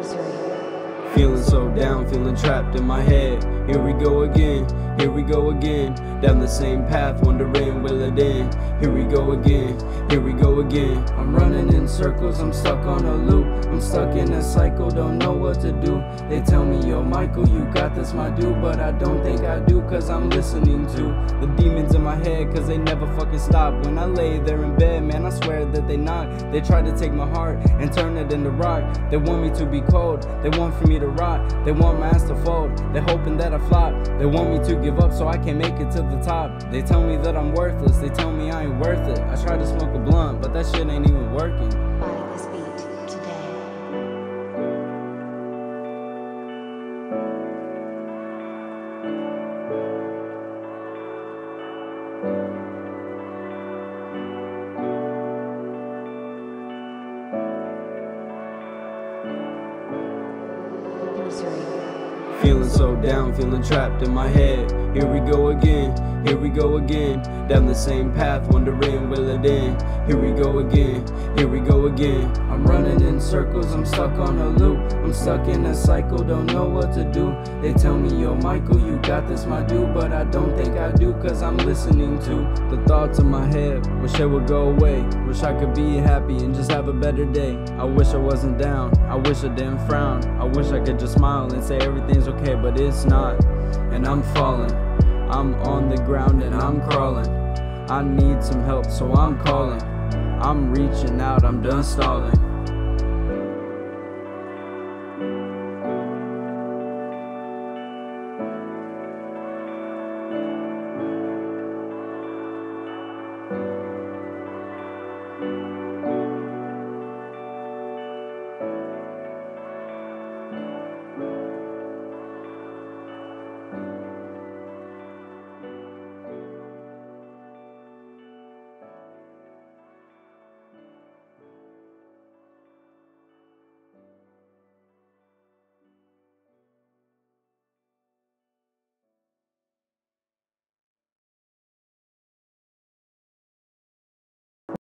Missouri. Feeling so down, feeling trapped in my head. Here we go again, here we go again. Down the same path, wondering will it end? Here we go again, here we go again. I'm running in circles, I'm stuck on a loop. I'm stuck in a cycle, don't know what to do. They tell me, yo, Michael, you got this, my dude. But I don't think I do, cause I'm listening to the demons in my head, cause they never fucking stop. When I lay there in bed, man, I swear that they knock. They try to take my heart and turn it into rock. They want me to be cold, they want for me to rot. They want my ass to fold, they hoping that I flop. They want me to give up so I can make it to the top. They tell me that I'm worthless, they tell me I ain't worth it. I try to smoke a blunt, but that shit ain't even working. Feeling so down, feeling trapped in my head. Here we go again, here we go again. Down the same path, wondering will it end? Here we go again, here we go again. I'm running in circles, I'm stuck on a loop. I'm stuck in a cycle, don't know what to do. They tell me, yo, Michael, you got this, my dude. But I don't think I do, cause I'm listening to the thoughts in my head. Wish they would go away. Wish I could be happy and just have a better day. I wish I wasn't down, I wish I didn't frown. I wish I could just smile and say everything's okay, but it's not. And I'm falling, I'm on the ground and I'm crawling. I need some help, so I'm calling. I'm reaching out, I'm done stalling.